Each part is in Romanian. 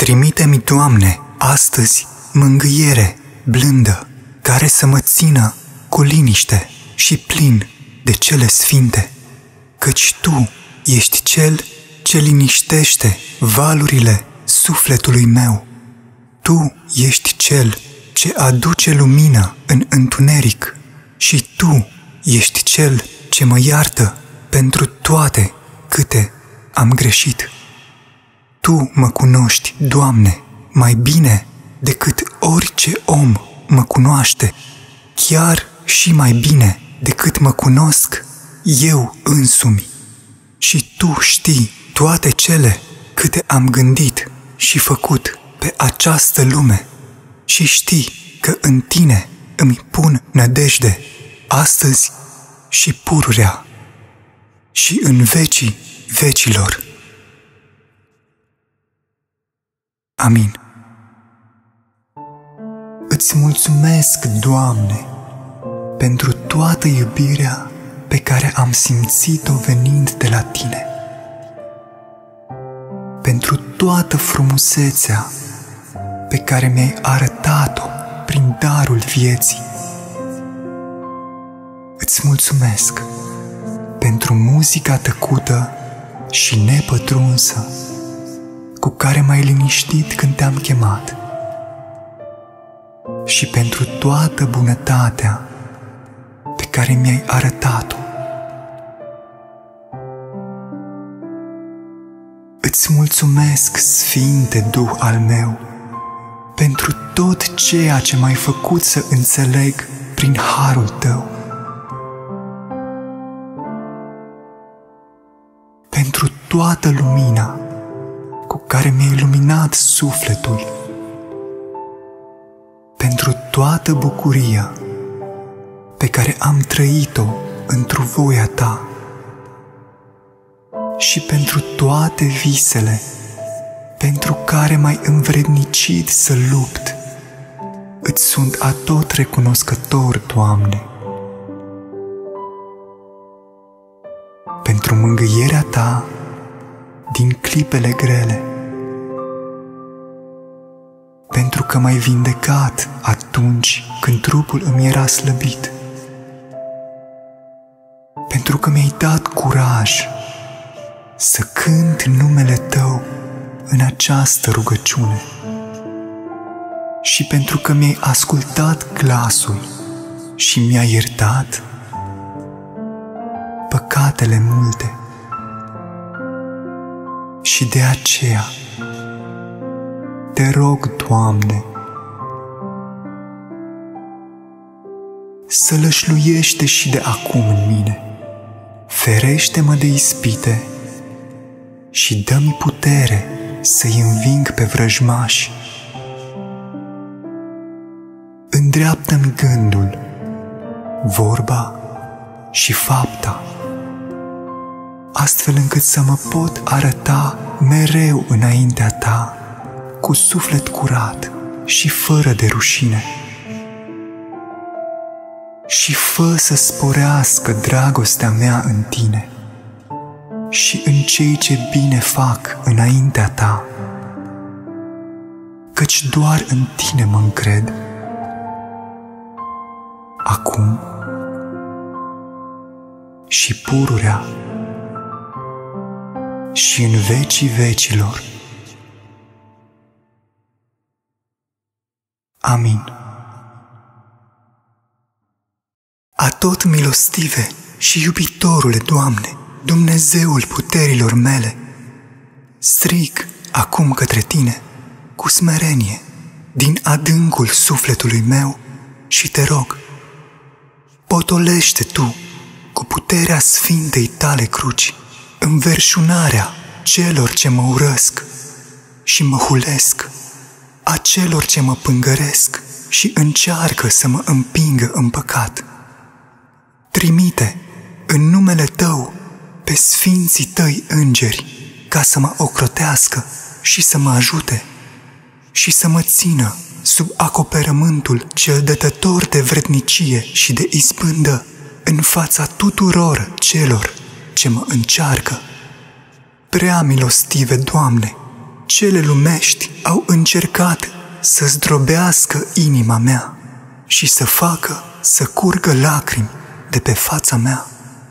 Trimite-mi, Doamne, astăzi mângâiere blândă, care să mă țină cu liniște și plin de cele sfinte, căci Tu ești Cel ce liniștește valurile sufletului meu. Tu ești Cel ce aduce lumină în întuneric și Tu ești Cel ce mă iartă pentru toate câte am greșit. Tu mă cunoști, Doamne, mai bine decât orice om mă cunoaște, chiar și mai bine decât mă cunosc eu însumi. Și Tu știi toate cele câte am gândit și făcut pe această lume și știi că în Tine îmi pun nădejde astăzi și pururea și în vecii vecilor. Amin. Îți mulțumesc, Doamne, pentru toată iubirea pe care am simțit-o venind de la Tine, pentru toată frumusețea pe care mi-ai arătat-o prin darul vieții. Îți mulțumesc pentru muzica tăcută și nepătrunsă cu care m-ai liniștit când te-am chemat și pentru toată bunătatea pe care mi-ai arătat-o. Îți mulțumesc, Sfinte Duh al meu, pentru tot ceea ce m-ai făcut să înțeleg prin harul tău. Pentru toată lumina cu care mi-ai luminat sufletul, pentru toată bucuria pe care am trăit-o într-o voia ta și pentru toate visele pentru care m-ai învrednicit să lupt. Îți sunt atot recunoscător, Doamne. Pentru mângâierea Ta din clipele grele. Pentru că m-ai vindecat atunci când trupul îmi era slăbit. Pentru că mi-ai dat curaj să cânt numele Tău în această rugăciune și pentru că mi-ai ascultat glasul și mi-ai iertat păcatele multe. Și de aceea te rog, Doamne, să lășluiește și de acum în mine. Ferește-mă de ispite și dă-mi putere să-i înving pe vrăjmași. Îndreaptă-mi gândul, vorba și fapta, astfel încât să mă pot arăta mereu înaintea ta, cu suflet curat și fără de rușine. Și fă să sporească dragostea mea în tine și în cei ce bine fac înaintea ta, căci doar în tine mă încred. Acum și pururea și în vecii vecilor. Amin. Atot milostive și iubitorule, Doamne, Dumnezeul puterilor mele, strig acum către Tine cu smerenie din adâncul sufletului meu și te rog, potolește Tu cu puterea sfintei Tale cruci înverșunarea celor ce mă urăsc și mă hulesc, a celor ce mă pângăresc și încearcă să mă împingă în păcat. Trimite în numele Tău pe sfinții Tăi îngeri ca să mă ocrotească și să mă ajute și să mă țină sub acoperământul cel dătător de vrednicie și de izbândă în fața tuturor celor ce mă încearcă. Prea milostive, Doamne, cele lumești au încercat să zdrobească inima mea și să facă să curgă lacrimi de pe fața mea.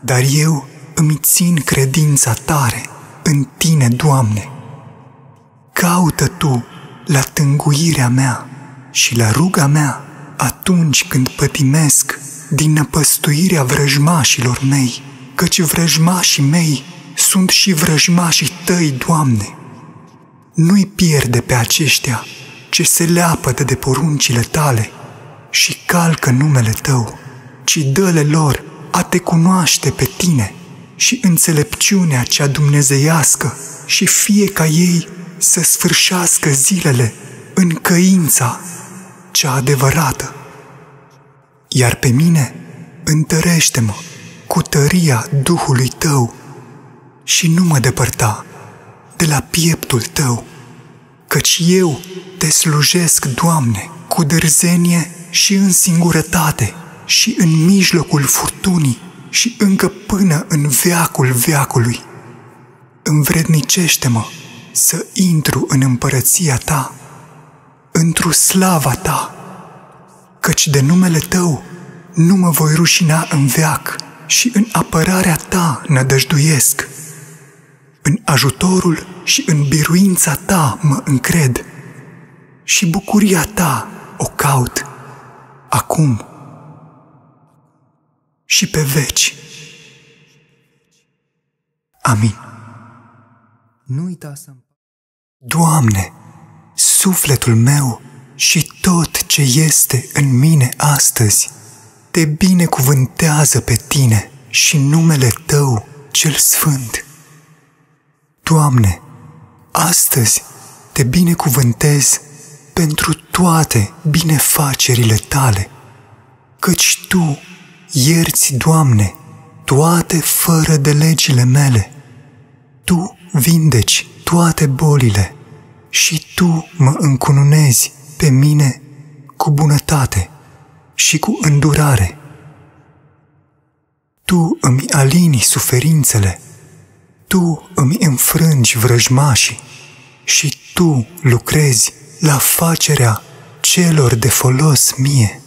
Dar eu îmi țin credința tare în Tine, Doamne. Caută Tu la tânguirea mea și la ruga mea atunci când pătimesc din năpăstuirea vrăjmașilor mei, căci vrăjmașii mei sunt și vrăjmașii Tăi, Doamne. Nu-i pierde pe aceștia ce se leapădă de poruncile Tale și calcă numele Tău, ci dă-le lor a Te cunoaște pe Tine și înțelepciunea cea dumnezeiască și fie ca ei să sfârșească zilele în căința cea adevărată. Iar pe mine întărește-mă cu tăria Duhului Tău și nu mă depărta de la pieptul Tău, căci eu Te slujesc, Doamne, cu dârzenie și în singurătate și în mijlocul furtunii și încă până în veacul veacului. Învrednicește-mă să intru în împărăția ta, într-o slava ta, căci de numele tău nu mă voi rușina în veac și în apărarea ta nădăjduiesc. În ajutorul și în biruința ta mă încred și bucuria ta o caut acum și pe veci. Amin. Nu uita să Doamne, sufletul meu și tot ce este în mine astăzi, te binecuvântează pe tine și numele tău cel sfânt. Doamne, astăzi te binecuvântez pentru toate binefacerile tale, căci Tu ierți, Doamne, toate fără de legile mele. Tu vindeci toate bolile și Tu mă încununezi pe mine cu bunătate și cu îndurare. Tu îmi alini suferințele, Tu îmi înfrângi vrăjmașii și Tu lucrezi la facerea celor de folos mie.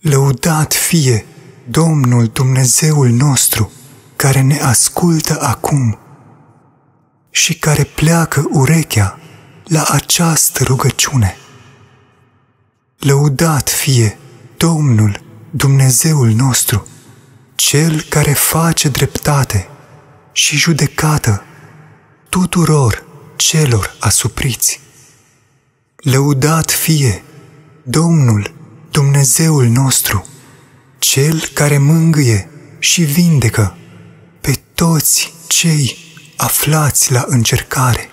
Lăudat fie Domnul Dumnezeul nostru, care ne ascultă acum și care pleacă urechea la această rugăciune. Lăudat fie Domnul Dumnezeul nostru, Cel care face dreptate și judecată tuturor celor asupriți. Lăudat fie Domnul Dumnezeul nostru, Cel care mângâie și vindecă pe toți cei aflați la încercare.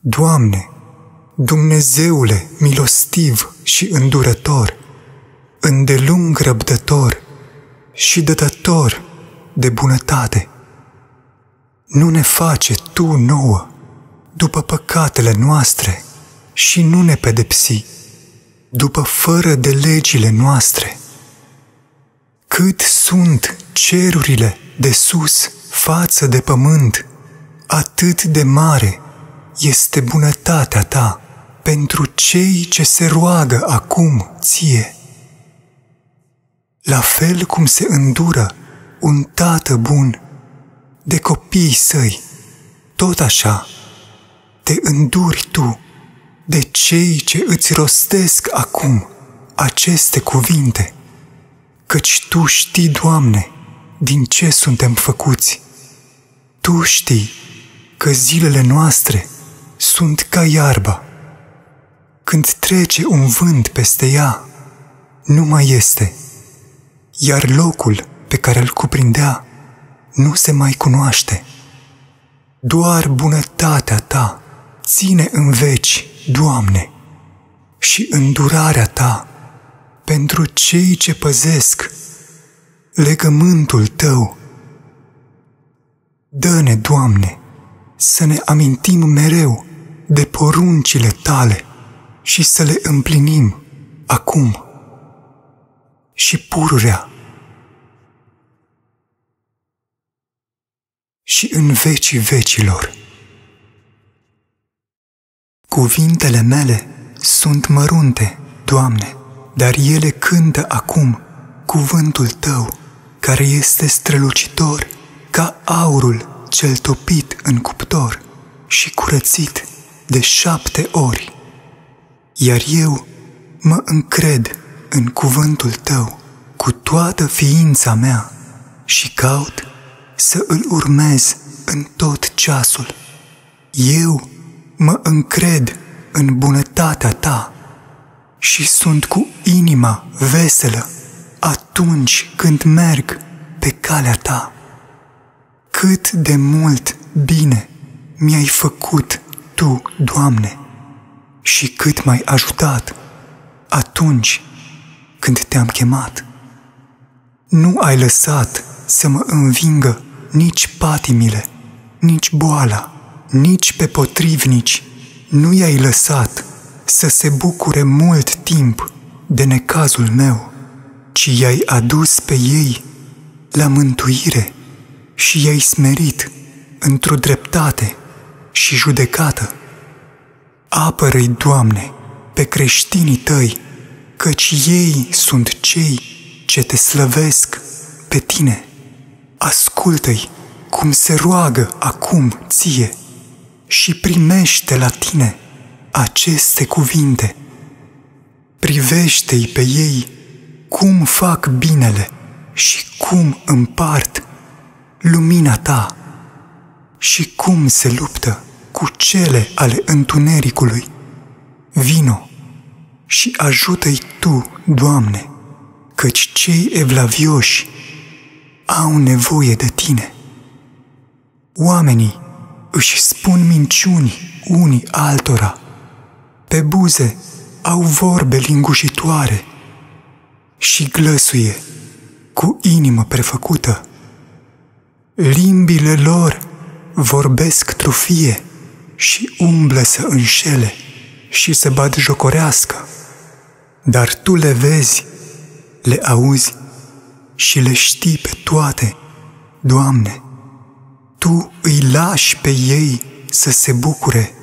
Doamne, Dumnezeule milostiv și îndurător, îndelung răbdător și dătător de bunătate, nu ne face Tu nouă după păcatele noastre și nu ne pedepsi după fără de legile noastre. Cât sunt cerurile de sus față de pământ, atât de mare este bunătatea ta pentru cei ce se roagă acum ție. La fel cum se îndură un tată bun de copiii săi, tot așa te înduri tu de cei ce îți rostesc acum aceste cuvinte, căci Tu știi, Doamne, din ce suntem făcuți. Tu știi că zilele noastre sunt ca iarba. Când trece un vânt peste ea, nu mai este, iar locul pe care îl cuprindea nu se mai cunoaște. Doar bunătatea Ta ține în veci Doamne, și îndurarea Ta pentru cei ce păzesc legământul Tău. Dă-ne, Doamne, să ne amintim mereu de poruncile Tale și să le împlinim acum. Și pururea și în vecii vecilor. Cuvintele mele sunt mărunte, Doamne, dar ele cântă acum cuvântul Tău, care este strălucitor ca aurul cel topit în cuptor și curățit de șapte ori. Iar eu mă încred în cuvântul Tău cu toată ființa mea și caut să îl urmez în tot ceasul. Eu mă încred în bunătatea ta și sunt cu inima veselă atunci când merg pe calea ta. Cât de mult bine mi-ai făcut tu, Doamne, și cât m-ai ajutat atunci când te-am chemat. Nu ai lăsat să mă învingă nici patimile, nici boala, nici pe potrivnici. Nu i-ai lăsat să se bucure mult timp de necazul meu, ci i-ai adus pe ei la mântuire și i-ai smerit într-o dreptate și judecată. Apără-i, Doamne, pe creștinii tăi, căci ei sunt cei ce te slăvesc pe tine. Ascultă-i cum se roagă acum ție și primește la tine aceste cuvinte. Privește-i pe ei cum fac binele și cum împart lumina ta și cum se luptă cu cele ale întunericului. Vino și ajută-i Tu, Doamne, căci cei evlavioși au nevoie de Tine. Oamenii își spun minciuni unii altora, pe buze au vorbe lingușitoare și glăsuie cu inimă prefăcută. Limbile lor vorbesc trufie și umblă să înșele și să bat jocorească. Dar tu le vezi, le auzi și le știi pe toate, Doamne. Tu îi lași pe ei să se bucure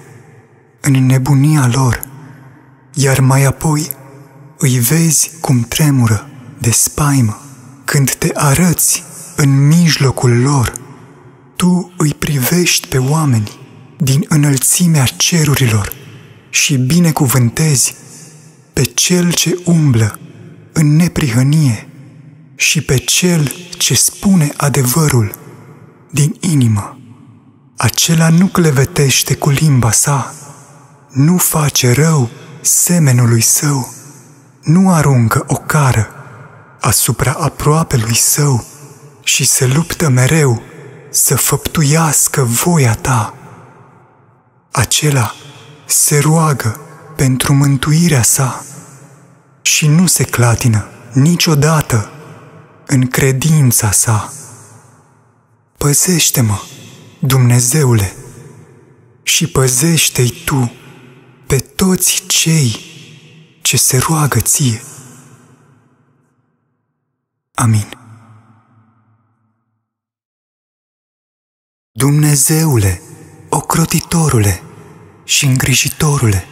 în nebunia lor, iar mai apoi îi vezi cum tremură de spaimă când te arăți în mijlocul lor. Tu îi privești pe oameni din înălțimea cerurilor și binecuvântezi pe cel ce umblă în neprihănie și pe cel ce spune adevărul din inimă. Acela nu clevetește cu limba sa, nu face rău semenului său, nu aruncă o cară asupra aproapelui său și se luptă mereu să făptuiască voia ta. Acela se roagă pentru mântuirea sa și nu se clatină niciodată în credința sa. Păzește-mă, Dumnezeule, și păzește-i Tu pe toți cei ce se roagă ție. Amin. Dumnezeule, ocrotitorule și îngrijitorule,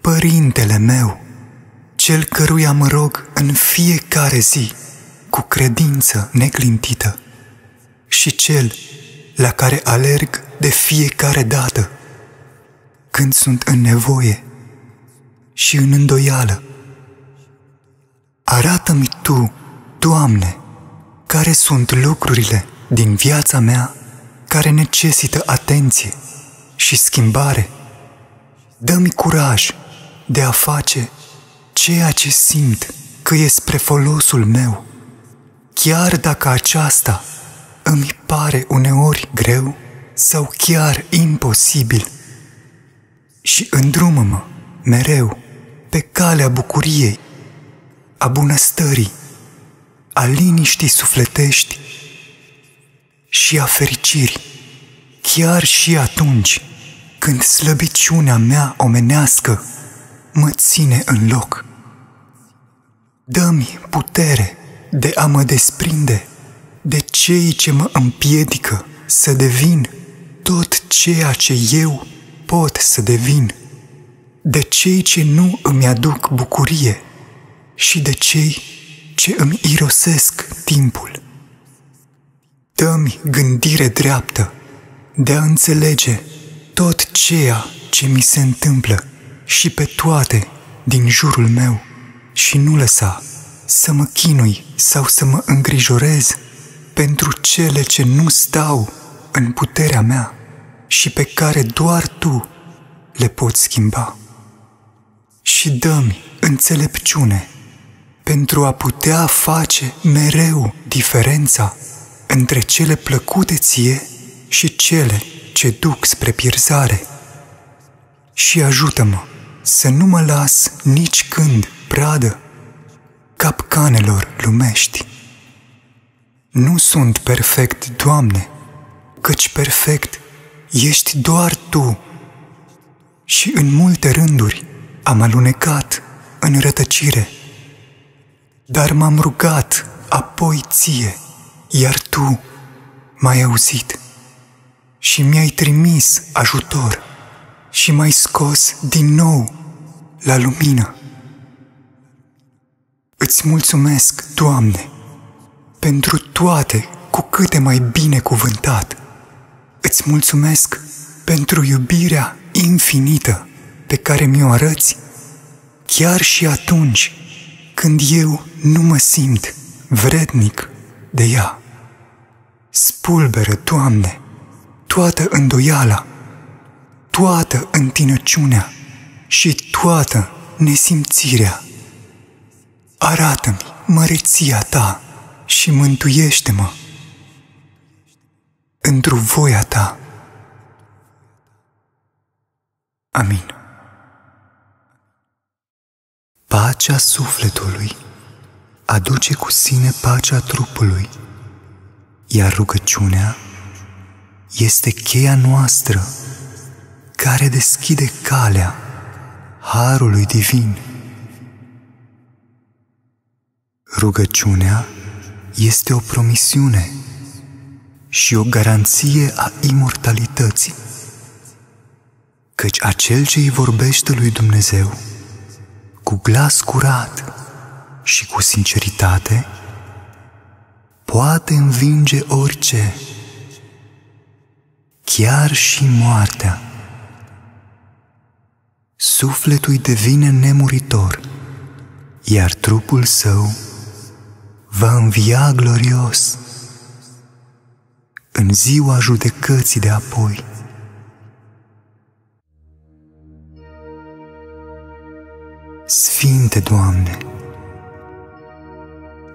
Părintele meu, cel căruia mă rog în fiecare zi cu credință neclintită și cel la care alerg de fiecare dată când sunt în nevoie și în îndoială. Arată-mi Tu, Doamne, care sunt lucrurile din viața mea care necesită atenție și schimbare. Dă-mi curaj de a face ceea ce simt că e spre folosul meu, chiar dacă aceasta îmi pare uneori greu sau chiar imposibil. Și îndrumă-mă mereu pe calea bucuriei, a bunăstării, a liniștii sufletești și a fericirii, chiar și atunci când slăbiciunea mea omenească mă ține în loc. Dă-mi putere de a mă desprinde de cei ce mă împiedică să devin tot ceea ce eu pot să devin de cei ce nu îmi aduc bucurie și de cei ce îmi irosesc timpul. Dă-mi gândire dreaptă de a înțelege tot ceea ce mi se întâmplă și pe toate din jurul meu și nu lăsa să mă chinui sau să mă îngrijorez pentru cele ce nu stau în puterea mea și pe care doar tu le poți schimba. Și dă-mi înțelepciune pentru a putea face mereu diferența între cele plăcute ție și cele ce duc spre pierzare. Și ajută-mă să nu mă las nici când pradă capcanelor lumești. Nu sunt perfect, Doamne, căci perfect ești doar Tu. Și în multe rânduri am alunecat în rătăcire, dar m-am rugat apoi ție, iar Tu m-ai auzit și mi-ai trimis ajutor și m-ai scos din nou la lumină. Îți mulțumesc, Doamne, pentru toate cu câte mai bine cuvântat. Îți mulțumesc pentru iubirea infinită pe care mi-o arăți, chiar și atunci când eu nu mă simt vrednic de ea. Spulberă, Doamne, toată îndoiala, toată întinăciunea și toată nesimțirea. Arată-mi măreția Ta și mântuiește-mă într-o voia Ta. Amin. Pacea sufletului aduce cu sine pacea trupului, iar rugăciunea este cheia noastră care deschide calea Harului Divin. Rugăciunea este o promisiune și o garanție a imortalității, căci acel ce îi vorbește lui Dumnezeu cu glas curat și cu sinceritate poate învinge orice, chiar și moartea. Sufletul devine nemuritor, iar trupul său va învia glorios în ziua judecății de apoi. Sfinte Doamne,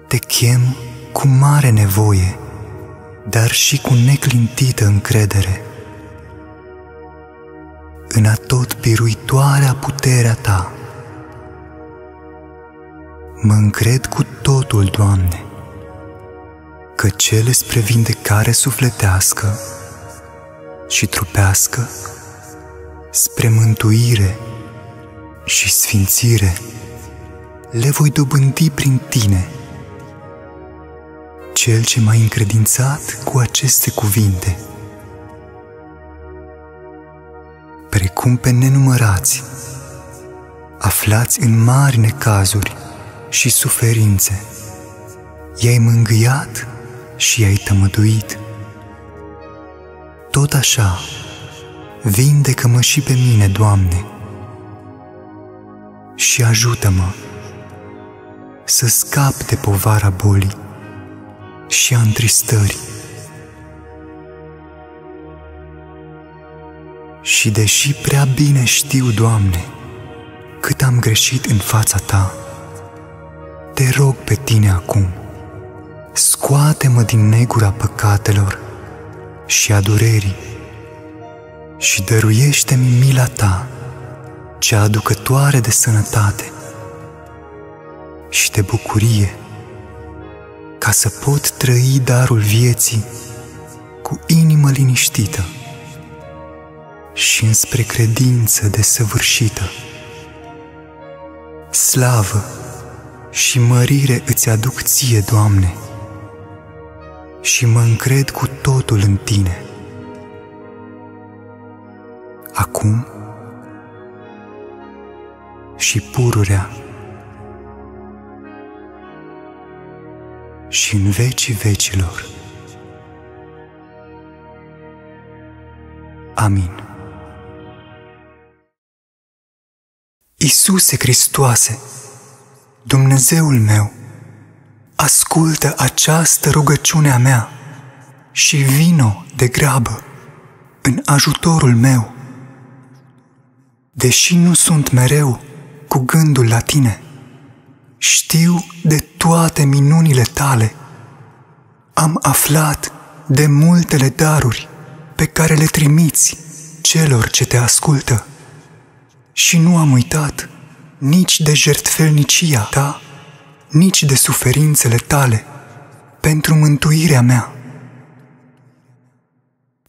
te chem cu mare nevoie, dar și cu neclintită încredere. În atot biruitoarea puterea Ta, Mă încred cu totul, Doamne, că cele spre vindecare sufletească și trupească, spre mântuire și sfințire, le voi dobândi prin Tine. Cel ce m-a încredințat cu aceste cuvinte, precum pe nenumărați, aflați în mari necazuri, și suferințe. I-ai mângâiat și i-ai tămăduit. Tot așa, vindecă-mă și pe mine, Doamne, și ajută-mă să scap de povara bolii și a întristării. Și deși prea bine știu, Doamne, cât am greșit în fața Ta, te rog pe tine acum, scoate-mă din negura păcatelor și a durerii și dăruiește-mi mila ta, cea aducătoare de sănătate și de bucurie, ca să pot trăi darul vieții cu inimă liniștită și înspre credință desăvârșită. Slavă și mărire îți aduc ție, Doamne, și mă încred cu totul în Tine. Acum și pururea și în vecii vecilor. Amin. Isuse Hristoase, Dumnezeul meu, ascultă această rugăciune a mea și vino de grabă în ajutorul meu. Deși nu sunt mereu cu gândul la tine, știu de toate minunile tale. Am aflat de multele daruri pe care le trimiți celor ce te ascultă. Și nu am uitat nici de jertfelnicia ta, nici de suferințele tale pentru mântuirea mea.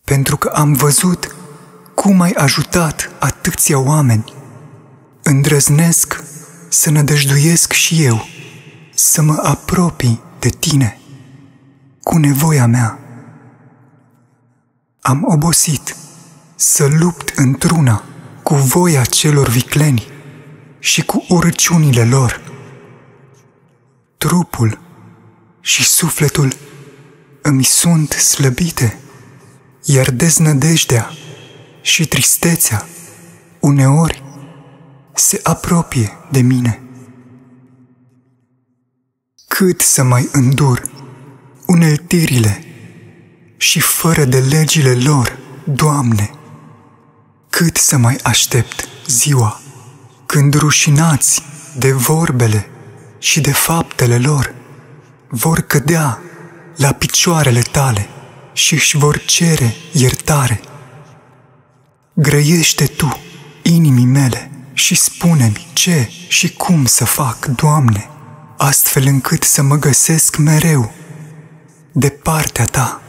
Pentru că am văzut cum ai ajutat atâția oameni, îndrăznesc să nădăjduiesc și eu, să mă apropii de tine, cu nevoia mea. Am obosit să lupt într-una cu voia celor vicleni și cu urăciunile lor. Trupul și sufletul îmi sunt slăbite, iar deznădejdea și tristețea uneori se apropie de mine. Cât să mai îndur uneltirile și fără de legile lor, Doamne, cât să mai aștept ziua când rușinați de vorbele și de faptele lor vor cădea la picioarele tale și își vor cere iertare. Grăiește tu inimii mele și spune-mi ce și cum să fac, Doamne, astfel încât să mă găsesc mereu de partea Ta.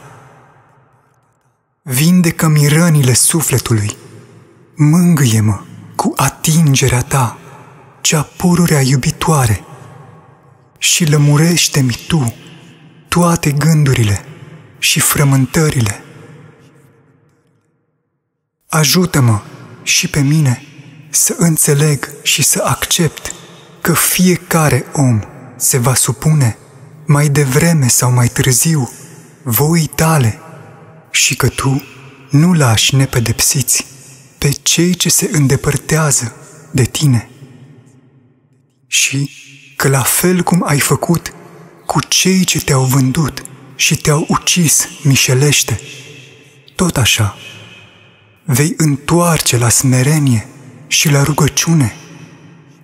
Vindecă-mi rănile sufletului, mângâie-mă cu atingerea Ta, cea pururea iubitoare, și lămurește-mi Tu toate gândurile și frământările. Ajută-mă și pe mine să înțeleg și să accept că fiecare om se va supune mai devreme sau mai târziu voii tale și că tu nu lași nepedepsiți pe cei ce se îndepărtează de tine. Și că la fel cum ai făcut cu cei ce te-au vândut și te-au ucis mișelește, tot așa vei întoarce la smerenie și la rugăciune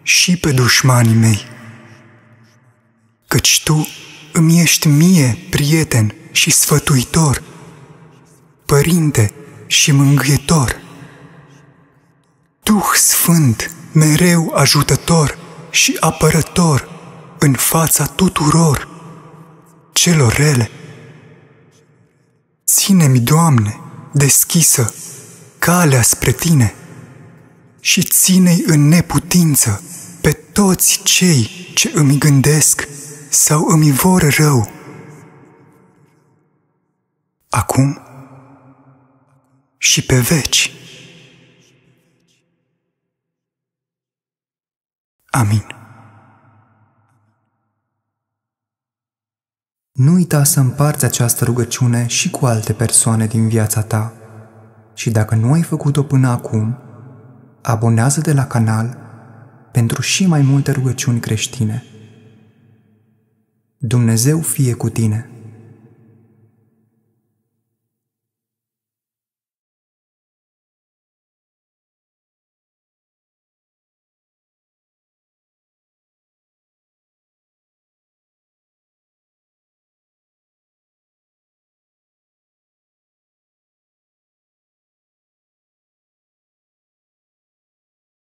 și pe dușmanii mei. Căci tu îmi ești mie prieten și sfătuitor, părinte și mângâietor. Duh Sfânt, mereu ajutător și apărător în fața tuturor celor rele. Ține-mi, Doamne, deschisă calea spre Tine și ține-i în neputință pe toți cei ce îmi gândesc sau îmi vor rău. Acum și pe veci. Amin. Nu uita să împarți această rugăciune și cu alte persoane din viața ta. Și dacă nu ai făcut-o până acum, abonează-te la canal pentru și mai multe rugăciuni creștine. Dumnezeu fie cu tine!